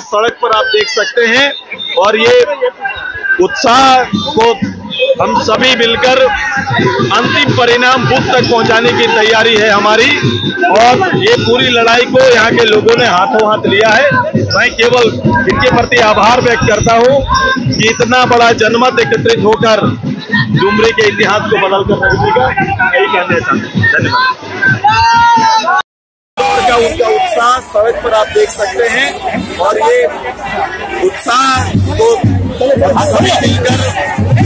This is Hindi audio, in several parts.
सड़क पर आप देख सकते हैं और ये उत्साह को हम सभी मिलकर अंतिम परिणाम बुद्ध तक पहुँचाने की तैयारी है हमारी। और ये पूरी लड़ाई को यहाँ के लोगों ने हाथों हाथ लिया है। मैं केवल इनके प्रति आभार व्यक्त करता हूँ कि इतना बड़ा जनमत एकत्रित होकर डुमरी के इतिहास को बदल कर रखने का यही कहने धन्यवाद। का उनका उत्साह सड़क पर आप देख सकते हैं। और ये उत्साह को सभी मिलकर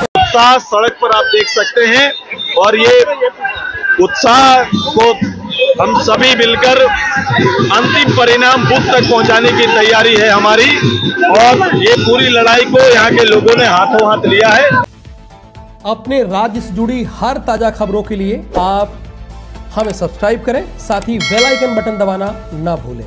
उत्साह सड़क पर आप देख सकते हैं और ये उत्साह को हम सभी मिलकर अंतिम परिणाम बुद्ध तक पहुँचाने की तैयारी है हमारी और ये पूरी लड़ाई को यहाँ के लोगों ने हाथों हाथ लिया है। अपने राज्य से जुड़ी हर ताज़ा खबरों के लिए आप हमें सब्सक्राइब करें, साथ ही बेल आइकन बटन दबाना ना भूलें।